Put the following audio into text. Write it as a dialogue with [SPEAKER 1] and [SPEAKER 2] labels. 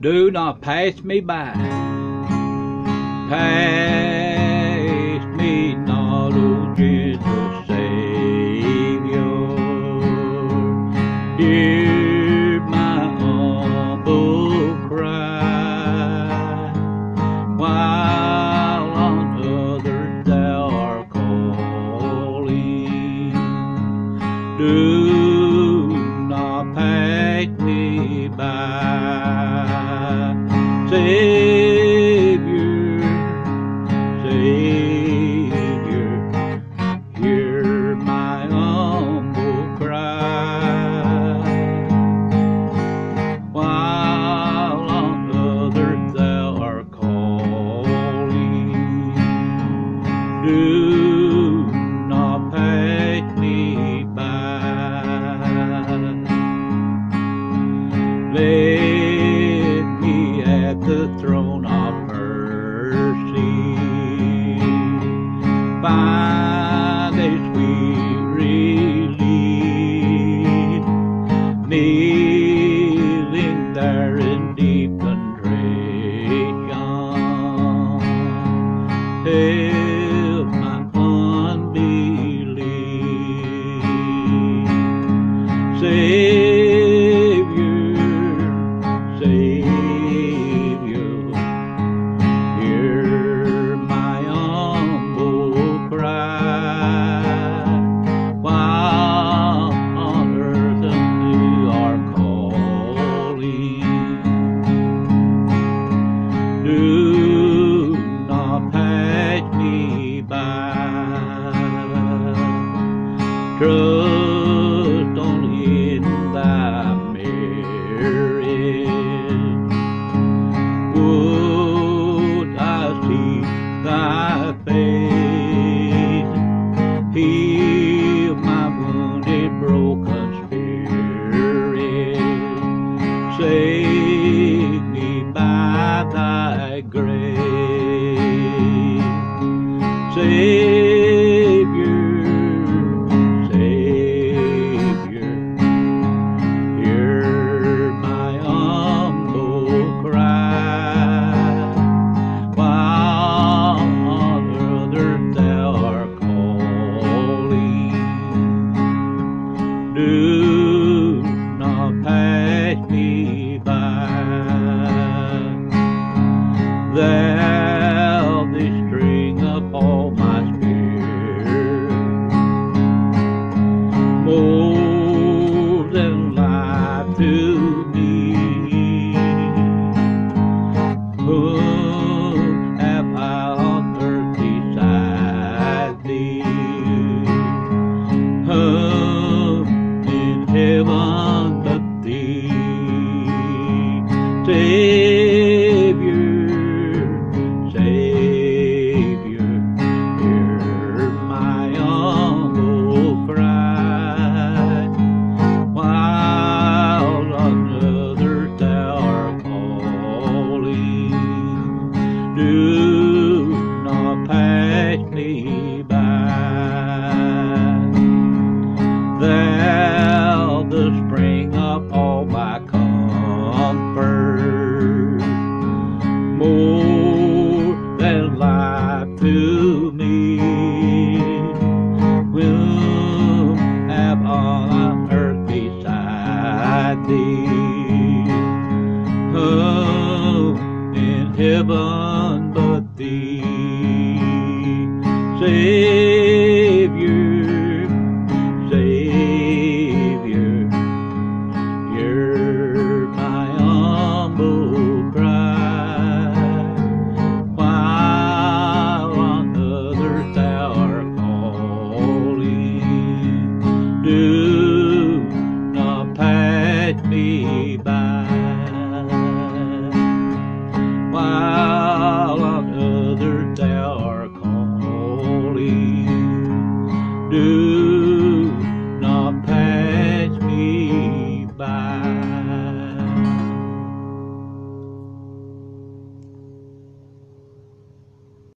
[SPEAKER 1] do not pass me by. Pass be at thy grave. Savior, Savior, hear my humble cry. While on earth thou art calling, do not pass me more than life to me. We'll have all on earth beside thee. Oh, in heaven but thee. Say down.